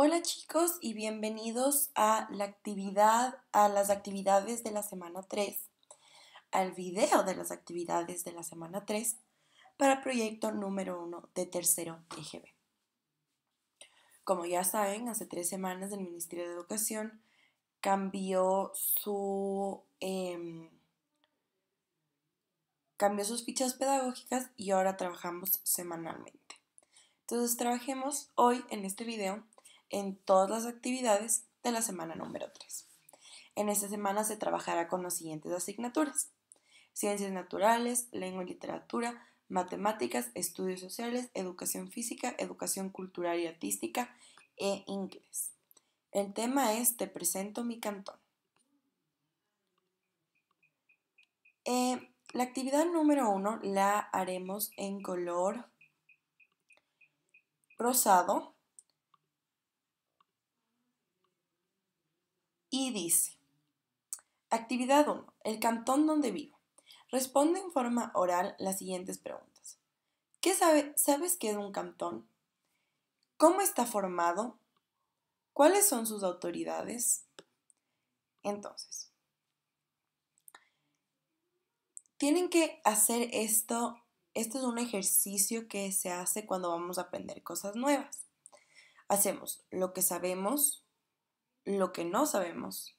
Hola chicos y bienvenidos a la actividad, a las actividades de la semana 3, al video de las actividades de la semana 3 para proyecto número 1 de tercero EGB. Como ya saben, hace tres semanas el Ministerio de Educación cambió su em, cambió sus fichas pedagógicas y ahora trabajamos semanalmente. Entonces trabajemos hoy en este video en todas las actividades de la semana número 3. En esta semana se trabajará con las siguientes asignaturas. Ciencias naturales, lengua y literatura, matemáticas, estudios sociales, educación física, educación cultural y artística e inglés. El tema es Te presento mi cantón. Eh, la actividad número 1 la haremos en color rosado y dice, actividad 1, el cantón donde vivo. Responde en forma oral las siguientes preguntas. ¿Qué sabe, ¿Sabes qué es un cantón? ¿Cómo está formado? ¿Cuáles son sus autoridades? Entonces, tienen que hacer esto. Esto es un ejercicio que se hace cuando vamos a aprender cosas nuevas. Hacemos lo que sabemos, lo que no sabemos,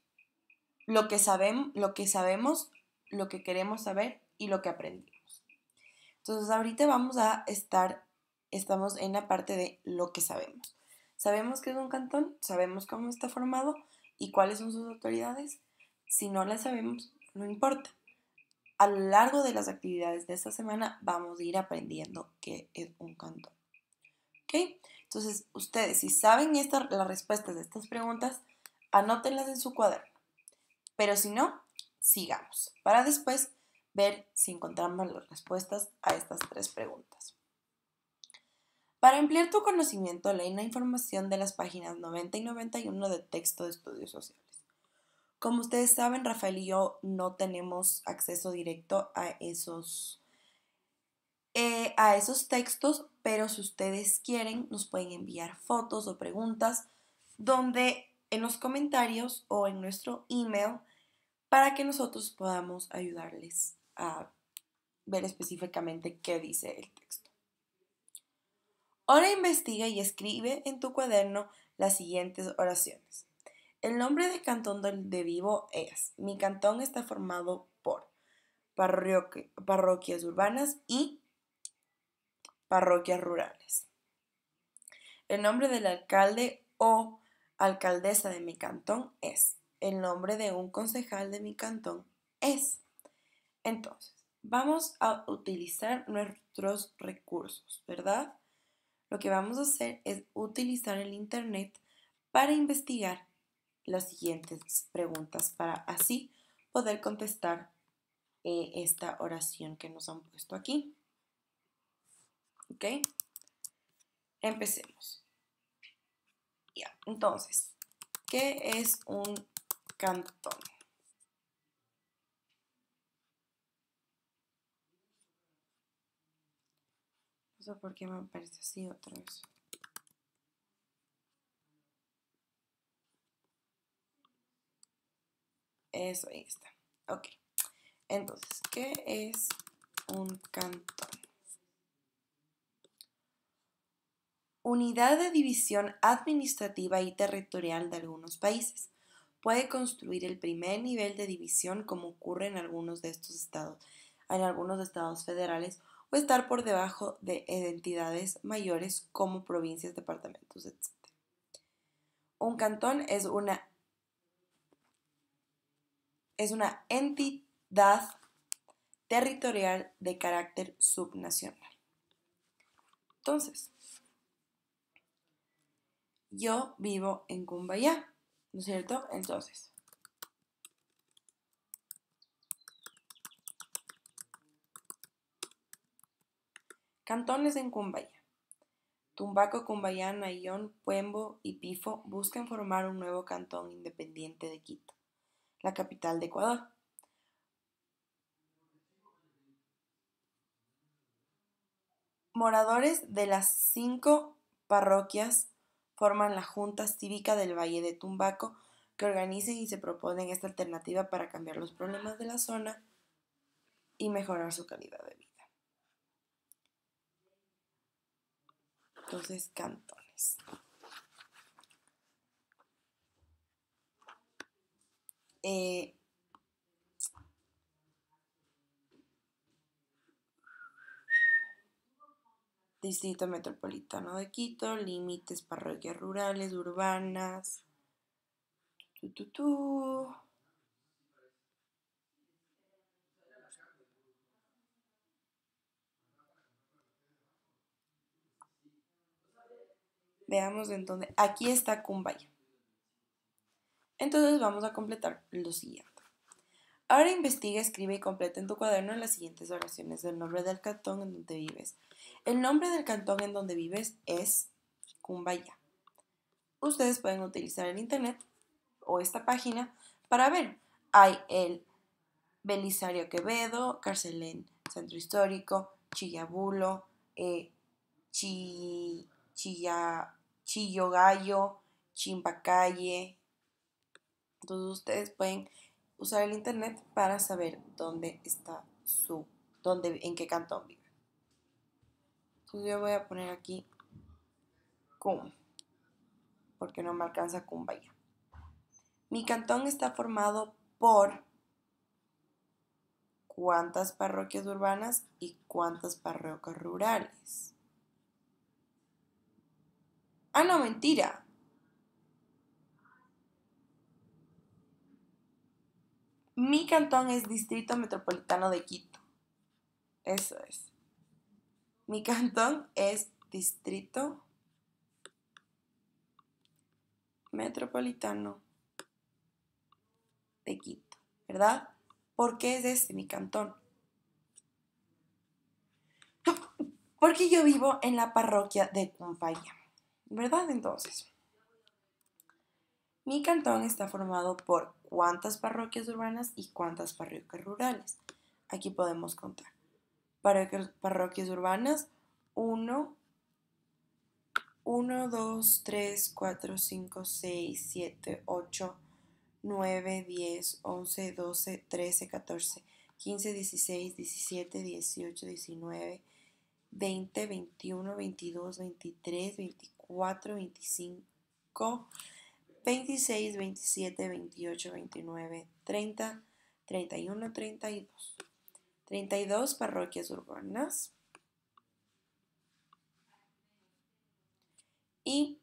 lo que, sabemos, lo que sabemos, lo que queremos saber y lo que aprendimos. Entonces ahorita vamos a estar, estamos en la parte de lo que sabemos. Sabemos que es un cantón, sabemos cómo está formado y cuáles son sus autoridades. Si no las sabemos, no importa. A lo largo de las actividades de esta semana vamos a ir aprendiendo qué es un cantón. ¿Ok? Entonces, ustedes, si saben esta, las respuestas de estas preguntas, anótenlas en su cuaderno. Pero si no, sigamos, para después ver si encontramos las respuestas a estas tres preguntas. Para ampliar tu conocimiento, lee la información de las páginas 90 y 91 de texto de estudios sociales. Como ustedes saben, Rafael y yo no tenemos acceso directo a esos, eh, a esos textos, pero si ustedes quieren, nos pueden enviar fotos o preguntas donde en los comentarios o en nuestro email para que nosotros podamos ayudarles a ver específicamente qué dice el texto. Ahora investiga y escribe en tu cuaderno las siguientes oraciones. El nombre del cantón donde vivo es, mi cantón está formado por parroquias urbanas y parroquias rurales. El nombre del alcalde o alcaldesa de mi cantón es. El nombre de un concejal de mi cantón es. Entonces, vamos a utilizar nuestros recursos, ¿verdad? Lo que vamos a hacer es utilizar el Internet para investigar las siguientes preguntas para así poder contestar eh, esta oración que nos han puesto aquí. ¿Ok? Empecemos. Entonces, ¿qué es un cantón? No sé por qué me parece así otra vez. Eso, ahí está. Ok. Entonces, ¿qué es un cantón? Unidad de división administrativa y territorial de algunos países. Puede construir el primer nivel de división como ocurre en algunos de estos estados, en algunos estados federales, o estar por debajo de entidades mayores como provincias, departamentos, etc. Un cantón es una, es una entidad territorial de carácter subnacional. Entonces, yo vivo en Cumbayá, ¿no es cierto? Entonces, cantones en Cumbayá. Tumbaco, Cumbayá, Nayón, Puembo y Pifo buscan formar un nuevo cantón independiente de Quito, la capital de Ecuador. Moradores de las cinco parroquias forman la Junta Cívica del Valle de Tumbaco, que organicen y se proponen esta alternativa para cambiar los problemas de la zona y mejorar su calidad de vida. Entonces, cantones. Eh, Distrito Metropolitano de Quito, límites, parroquias rurales, urbanas. Veamos en dónde. Aquí está Cumbaya. Entonces vamos a completar lo siguiente. Ahora investiga, escribe y completa en tu cuaderno las siguientes oraciones del nombre del cantón en donde vives. El nombre del cantón en donde vives es Cumbaya. Ustedes pueden utilizar el internet o esta página para ver. Hay el Belisario Quevedo, Carcelén Centro Histórico, Chillabulo, eh, Chillogallo, Chimbacalle, entonces ustedes pueden usar el internet para saber dónde está su, dónde, en qué cantón vive. Entonces yo voy a poner aquí Cum, porque no me alcanza Cumbaya. Mi cantón está formado por cuántas parroquias urbanas y cuántas parroquias rurales. Ah, no, mentira. Mi cantón es Distrito Metropolitano de Quito. Eso es. Mi cantón es Distrito Metropolitano de Quito, ¿verdad? ¿Por qué es este mi cantón? Porque yo vivo en la parroquia de Cumpaya, ¿verdad? Entonces, mi cantón está formado por cuántas parroquias urbanas y cuántas parroquias rurales. Aquí podemos contar. Parroquias, urbanas, 1, 1, 2, 3, 4, 5, 6, 7, 8, 9, 10, 11, 12, 13, 14, 15, 16, 17, 18, 19, 20, 21, 22, 23, 24, 25, 26, 27, 28, 29, 30, 31, 32. 32 parroquias urbanas. Y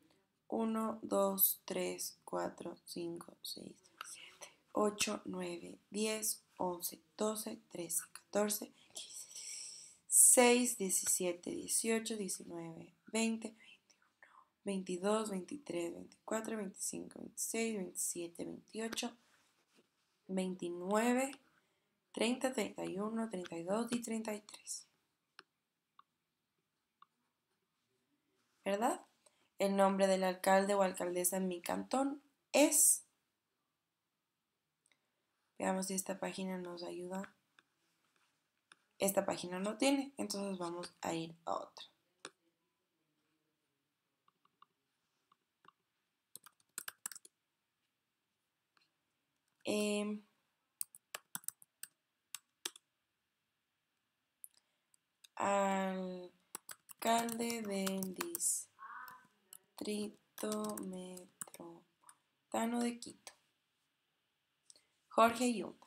1, 2, 3, 4, 5, 6, 7, 8, 9, 10, 11, 12, 13, 14, 15, 6, 17, 18, 19, 20, 22, 23, 24, 25, 26, 27, 28, 29, 30, 31, 32 y 33. ¿Verdad? El nombre del alcalde o alcaldesa en mi cantón es... Veamos si esta página nos ayuda. Esta página no tiene, entonces vamos a ir a otra. Em, alcalde del distrito metropolitano de Quito, Jorge Yunda.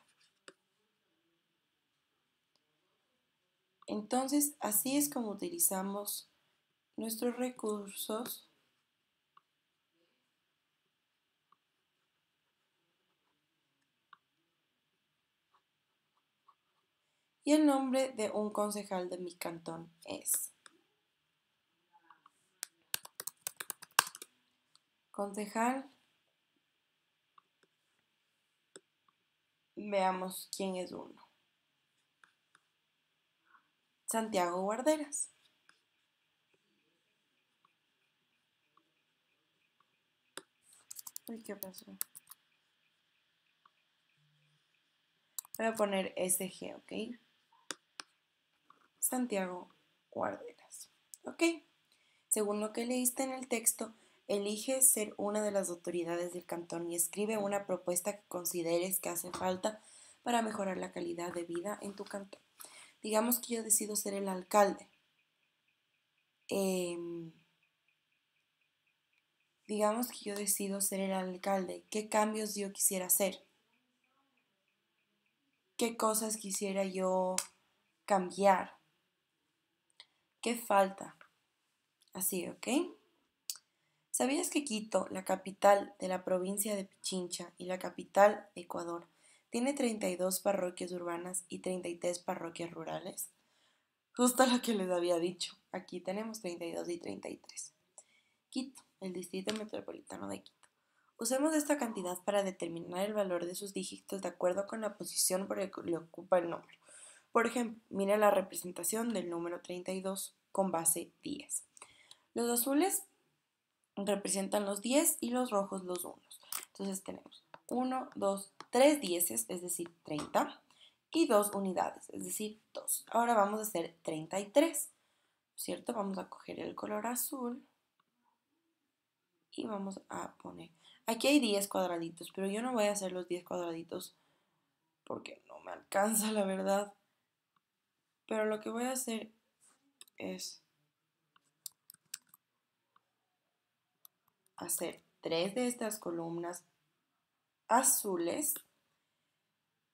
Entonces, así es como utilizamos nuestros recursos y el nombre de un concejal de mi cantón es concejal. Veamos quién es uno. Santiago Guarderas. Uy, ¿qué pasó? Voy a poner SG, ¿ok? Santiago Guarderas. ¿Ok? Según lo que leíste en el texto, Elige ser una de las autoridades del cantón y escribe una propuesta que consideres que hace falta para mejorar la calidad de vida en tu cantón. Digamos que yo decido ser el alcalde. Em, digamos que yo decido ser el alcalde. ¿Qué cambios yo quisiera hacer? ¿Qué cosas quisiera yo cambiar? ¿Qué falta? Así, ¿ok? ¿Sabías que Quito, la capital de la provincia de Pichincha y la capital de Ecuador, tiene 32 parroquias urbanas y 33 parroquias rurales? Justo lo que les había dicho. Aquí tenemos 32 y 33. Quito, el distrito metropolitano de Quito. Usemos esta cantidad para determinar el valor de sus dígitos de acuerdo con la posición por la que le ocupa el número. Por ejemplo, mira la representación del número 32 con base 10. Los azules representan los 10 y los rojos los 1. Entonces tenemos 1, 2, 3 dieces, es decir, 30, y 2 unidades, es decir, 2. Ahora vamos a hacer 33, ¿cierto? Vamos a coger el color azul y vamos a poner... Aquí hay 10 cuadraditos, pero yo no voy a hacer los 10 cuadraditos porque no me alcanza, la verdad. Pero lo que voy a hacer es hacer tres de estas columnas azules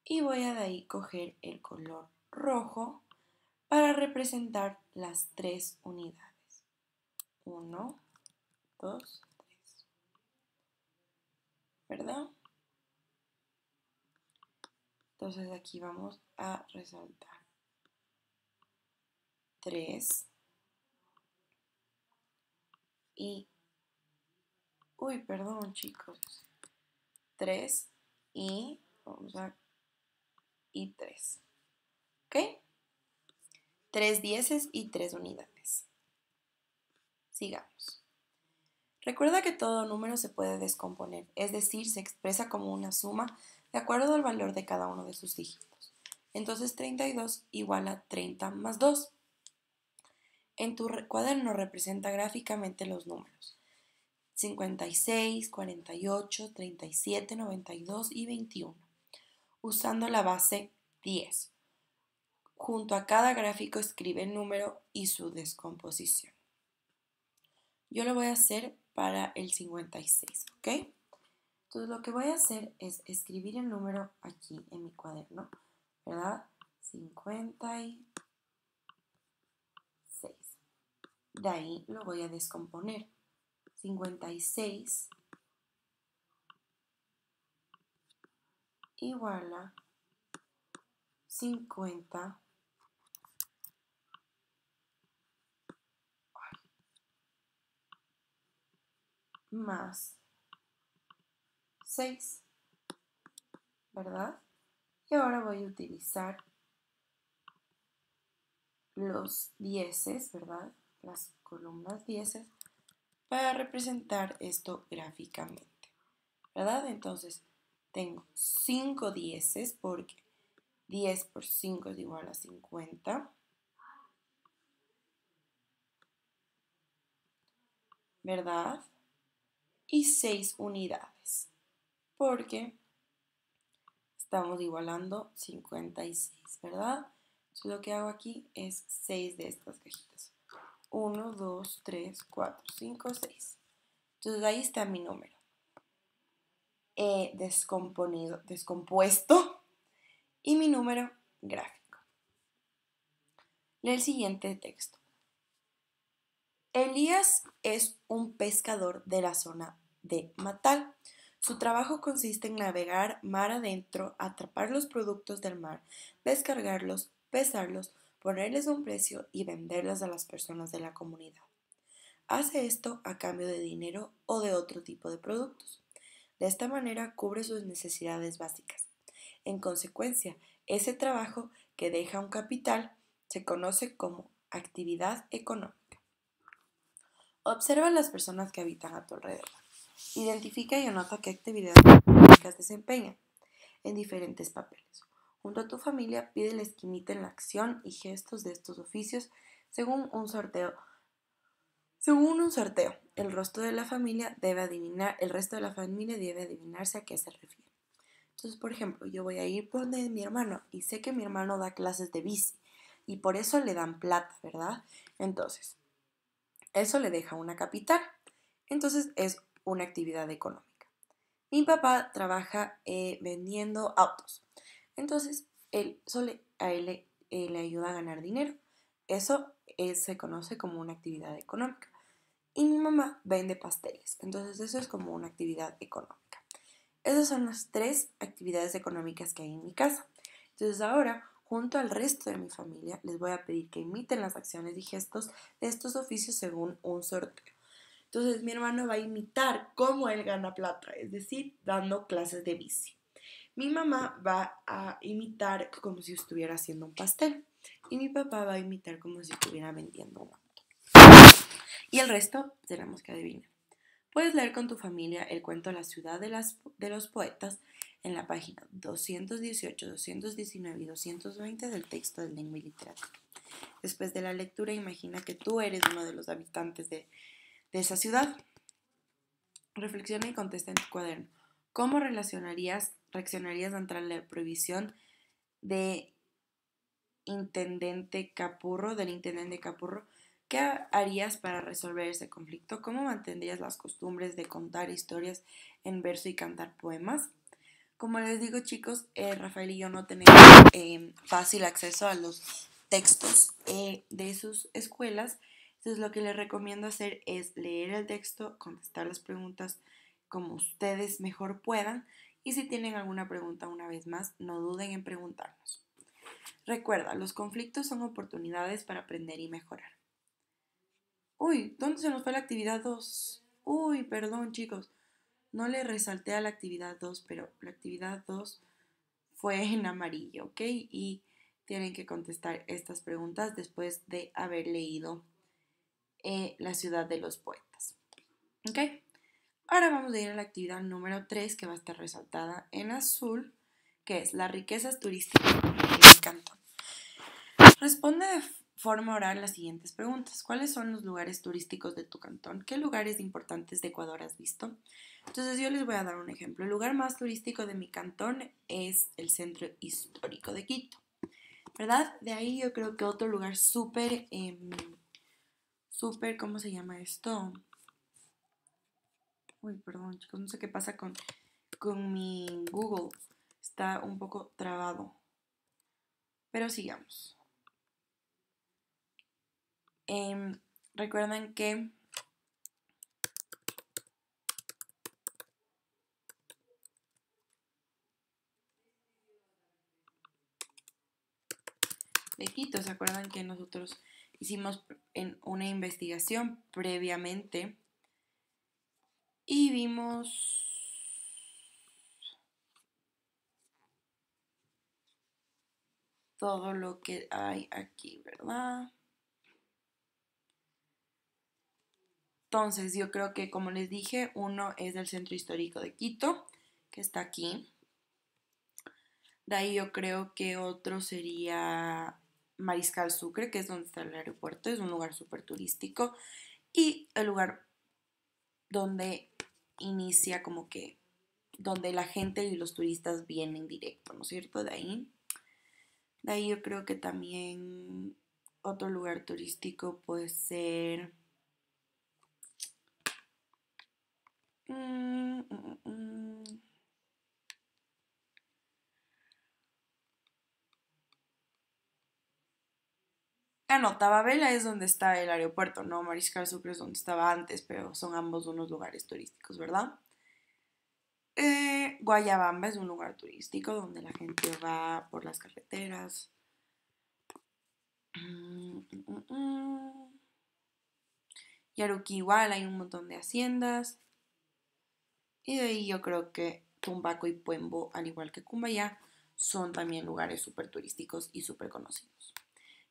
y voy a de ahí coger el color rojo para representar las tres unidades. Uno, dos, tres. ¿Verdad? Entonces aquí vamos a resaltar. Tres. Y Uy, perdón, chicos. 3 y vamos a y 3. ¿Ok? 3 dieces y 3 unidades. Sigamos. Recuerda que todo número se puede descomponer, es decir, se expresa como una suma de acuerdo al valor de cada uno de sus dígitos. Entonces 32 igual a 30 más 2. En tu cuaderno representa gráficamente los números. 56, 48, 37, 92 y 21, usando la base 10. Junto a cada gráfico escribe el número y su descomposición. Yo lo voy a hacer para el 56, ¿ok? Entonces lo que voy a hacer es escribir el número aquí en mi cuaderno, ¿verdad? 56. De ahí lo voy a descomponer. 56 igual a 50 más 6, ¿verdad? Y ahora voy a utilizar los dieces, ¿verdad? Las columnas dieces para representar esto gráficamente. ¿Verdad? Entonces, tengo 5 dieces porque 10 por 5 es igual a 50. ¿Verdad? Y 6 unidades porque estamos igualando 56, ¿verdad? Entonces lo que hago aquí es 6 de estas cajitas. 1, 2, 3, 4, 5, 6. Entonces ahí está mi número. descomponido, descompuesto y mi número gráfico. Lee el siguiente texto. Elías es un pescador de la zona de Matal. Su trabajo consiste en navegar mar adentro, atrapar los productos del mar, descargarlos, pesarlos, ponerles un precio y venderlas a las personas de la comunidad. Hace esto a cambio de dinero o de otro tipo de productos. De esta manera cubre sus necesidades básicas. En consecuencia, ese trabajo que deja un capital se conoce como actividad económica. Observa las personas que habitan a tu alrededor. Identifica y anota qué actividades económicas desempeñan en diferentes papeles. Junto a tu familia, pídeles que imiten la acción y gestos de estos oficios según un sorteo Según un sorteo, el resto de la familia debe adivinar, el resto de la familia debe adivinarse a qué se refiere. Entonces, por ejemplo, yo voy a ir por donde mi hermano y sé que mi hermano da clases de bici y por eso le dan plata, ¿verdad? Entonces, eso le deja una capital. Entonces, es una actividad económica. Mi papá trabaja eh, vendiendo autos. Entonces, él, solo, a él le, eh, le ayuda a ganar dinero. Eso se conoce como una actividad económica. Y mi mamá vende pasteles. Entonces eso es como una actividad económica. Esas son las tres actividades económicas que hay en mi casa. Entonces ahora, junto al resto de mi familia, les voy a pedir que imiten las acciones y gestos de estos oficios según un sorteo. Entonces mi hermano va a imitar cómo él gana plata, es decir, dando clases de bici. Mi mamá va a imitar como si estuviera haciendo un pastel y mi papá va a imitar como si estuviera vendiendo un auto. Y el resto tenemos que adivinar. Puedes leer con tu familia el cuento La ciudad de, los poetas en la página 218, 219 y 220 del texto de lengua y literatura. Después de la lectura, imagina que tú eres uno de los habitantes de esa ciudad. Reflexiona y contesta en tu cuaderno. ¿Cómo relacionarías, reaccionarías ante la prohibición de intendente Capurro, del intendente Capurro, ¿qué harías para resolver ese conflicto? ¿Cómo mantendrías las costumbres de contar historias en verso y cantar poemas? Como les digo chicos, eh, Rafael y yo no tenemos em, fácil acceso a los textos eh, de sus escuelas, entonces lo que les recomiendo hacer es leer el texto, contestar las preguntas como ustedes mejor puedan y si tienen alguna pregunta una vez más, no duden en preguntarnos. Recuerda, los conflictos son oportunidades para aprender y mejorar. Uy, ¿dónde se nos fue la actividad 2? Uy, perdón chicos, no le resalté a la actividad 2, pero la actividad 2 fue en amarillo, ¿ok? Y tienen que contestar estas preguntas después de haber leído eh, La ciudad de los poetas. ¿Ok? Ahora vamos a ir a la actividad número 3 que va a estar resaltada en azul, que es las riquezas turísticas de cantón. Responde de forma oral las siguientes preguntas. ¿Cuáles son los lugares turísticos de tu cantón? ¿Qué lugares importantes de Ecuador has visto? Entonces yo les voy a dar un ejemplo. El lugar más turístico de mi cantón es el centro histórico de Quito. ¿Verdad? De ahí yo creo que otro lugar súper, em, súper, ¿cómo se llama esto? Uy, perdón chicos, no sé qué pasa con, con mi Google. Está un poco trabado. Pero sigamos. Em, recuerden que de Quito, ¿se acuerdan que nosotros hicimos en una investigación previamente y vimos todo lo que hay aquí, ¿verdad? Entonces, yo creo que, como les dije, uno es del Centro Histórico de Quito, que está aquí. De ahí yo creo que otro sería Mariscal Sucre, que es donde está el aeropuerto, es un lugar súper turístico. Y el lugar donde inicia como que, donde la gente y los turistas vienen directo, ¿no es cierto? De ahí. De ahí yo creo que también otro lugar turístico puede ser... Mm, mm, mm, ah, no, Tababela es donde está el aeropuerto, no Mariscal Sucre es donde estaba antes, pero son ambos unos lugares turísticos, ¿verdad? Eh, Guayabamba es un lugar turístico donde la gente va por las carreteras. Yaruki igual, hay un montón de haciendas. Y de ahí yo creo que Tumbaco y Puembo, al igual que Cumbaya, son también lugares súper turísticos y súper conocidos.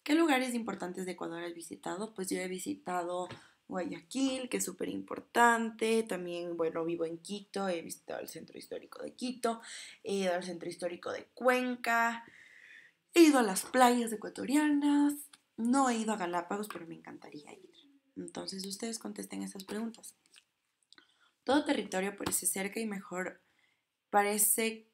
¿Qué lugares importantes de Ecuador has visitado? Pues yo he visitado Guayaquil, que es súper importante. También, bueno, vivo en Quito, he visitado el centro histórico de Quito, he ido al centro histórico de Cuenca, he ido a las playas ecuatorianas. No he ido a Galápagos, pero me encantaría ir. Entonces ustedes contesten esas preguntas. Todo territorio parece cerca y mejor, parece,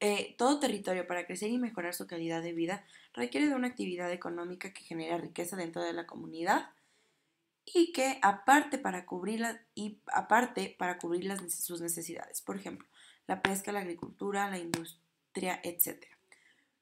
eh, todo territorio para crecer y mejorar su calidad de vida requiere de una actividad económica que genera riqueza dentro de la comunidad y que aparte para cubrir, y aparte para cubrir las, sus necesidades. Por ejemplo, la pesca, la agricultura, la industria, etc.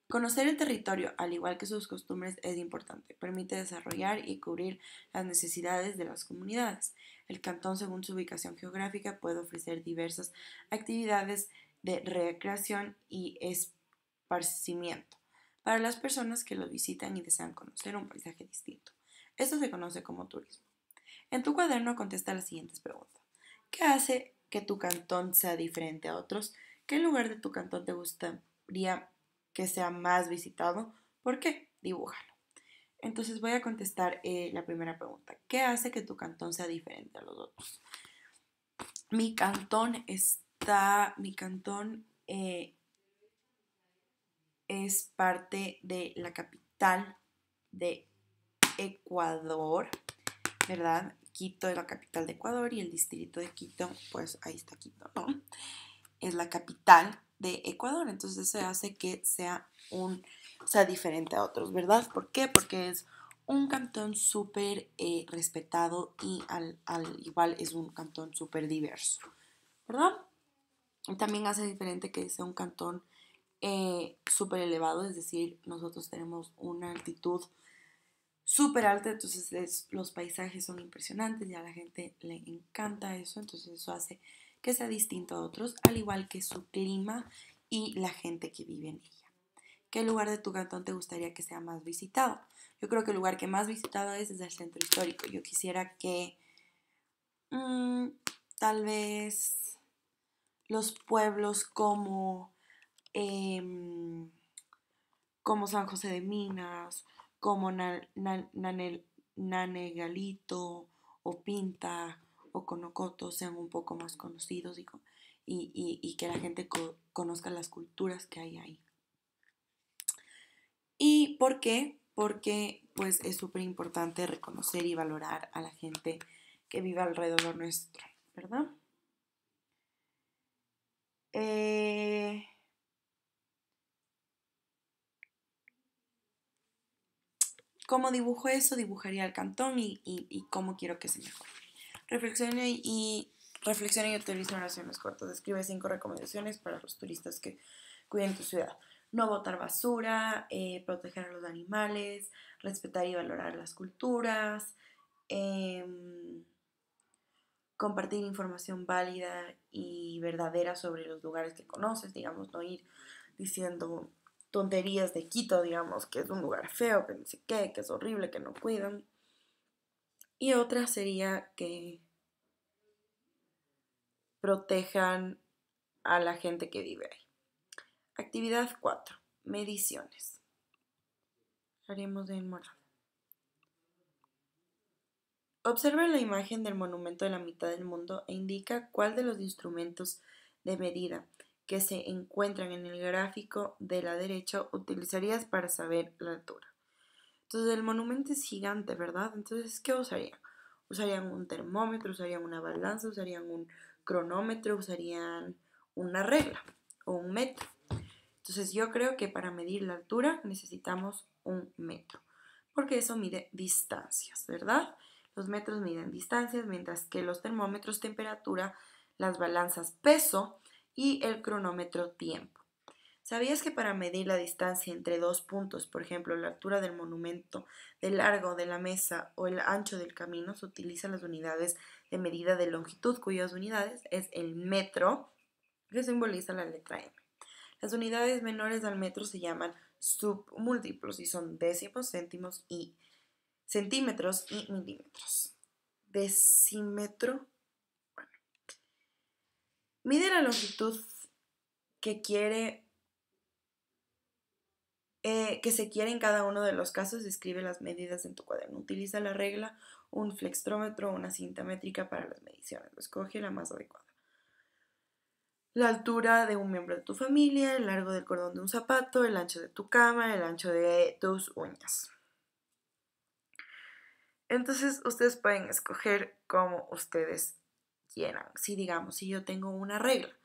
Conocer el territorio, al igual que sus costumbres, es importante. Permite desarrollar y cubrir las necesidades de las comunidades. El cantón, según su ubicación geográfica, puede ofrecer diversas actividades de recreación y esparcimiento para las personas que lo visitan y desean conocer un paisaje distinto. Esto se conoce como turismo. En tu cuaderno contesta las siguientes preguntas. ¿Qué hace que tu cantón sea diferente a otros? ¿Qué lugar de tu cantón te gustaría que sea más visitado? ¿Por qué? Dibújalo. Entonces voy a contestar eh, la primera pregunta. ¿Qué hace que tu cantón sea diferente a los otros? Mi cantón mi cantón eh, es parte de la capital de Ecuador, ¿verdad? Quito es la capital de Ecuador y el distrito de Quito, pues ahí está Quito, ¿no? Es la capital de Ecuador, entonces eso hace que sea un sea diferente a otros, ¿verdad? ¿Por qué? Porque es un cantón súper eh, respetado y al, igual es un cantón súper diverso, ¿verdad? También hace diferente que sea un cantón eh, súper elevado, es decir, nosotros tenemos una altitud súper alta, entonces los paisajes son impresionantes y a la gente le encanta eso, entonces eso hace que sea distinto a otros, al igual que su clima y la gente que vive en ella. ¿Qué lugar de tu cantón te gustaría que sea más visitado? Yo creo que el lugar que más visitado es es el centro histórico. Yo quisiera que mm, tal vez los pueblos como, em, como San José de Minas, como Nanegalito o Pinta o Conocoto sean un poco más conocidos y, y, que la gente conozca las culturas que hay ahí. ¿Y por qué? Porque pues es súper importante reconocer y valorar a la gente que vive alrededor nuestro, ¿verdad? Eh, ¿Cómo dibujo eso? Dibujaría el cantón y, cómo quiero que se mejore. Reflexione y, reflexione y utilice oraciones cortas. Escribe cinco recomendaciones para los turistas que cuiden tu ciudad. No botar basura, eh, proteger a los animales, respetar y valorar las culturas, em, compartir información válida y verdadera sobre los lugares que conoces, digamos, no ir diciendo tonterías de Quito, digamos, que es un lugar feo, que no sé qué, que es horrible, que no cuidan. Y otra sería que protejan a la gente que vive ahí. Actividad 4. Mediciones. Haremos de morado. Observa la imagen del monumento de la mitad del mundo e indica cuál de los instrumentos de medida que se encuentran en el gráfico de la derecha utilizarías para saber la altura. Entonces el monumento es gigante, ¿verdad? Entonces, ¿qué usarían? Usarían un termómetro, usarían una balanza, usarían un cronómetro, usarían una regla o un metro. Entonces yo creo que para medir la altura necesitamos un metro, porque eso mide distancias, ¿verdad? Los metros miden distancias, mientras que los termómetros temperatura, las balanzas peso y el cronómetro tiempo. ¿Sabías que para medir la distancia entre dos puntos, por ejemplo, la altura del monumento, el largo de la mesa o el ancho del camino, se utilizan las unidades de medida de longitud, cuyas unidades es el metro, que simboliza la letra M? Las unidades menores al metro se llaman submúltiplos y son décimos, céntimos y centímetros y milímetros. Decímetro Mide la longitud que quiere eh, que se quiere en cada uno de los casos, escribe las medidas en tu cuaderno. Utiliza la regla, un flextrómetro una cinta métrica para las mediciones. Escoge la más adecuada. La altura de un miembro de tu familia, el largo del cordón de un zapato, el ancho de tu cama, el ancho de tus uñas. Entonces ustedes pueden escoger cómo ustedes quieran. Si digamos, si yo tengo una regla,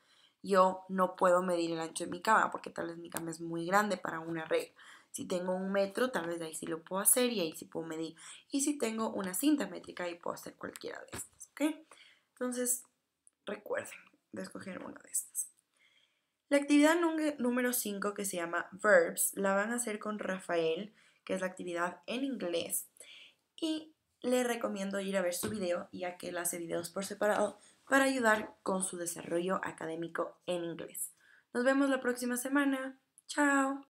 yo no puedo medir el ancho de mi cama porque tal vez mi cama es muy grande para una regla. Si tengo un metro, tal vez ahí sí lo puedo hacer y ahí sí puedo medir. Y si tengo una cinta métrica, ahí puedo hacer cualquiera de estas, ¿ok? Entonces, recuerden de escoger una de estas. La actividad número 5 que se llama Verbs la van a hacer con Rafael, que es la actividad en inglés. Y le recomiendo ir a ver su video, ya que él hace videos por separado para ayudar con su desarrollo académico en inglés. Nos vemos la próxima semana. Chao.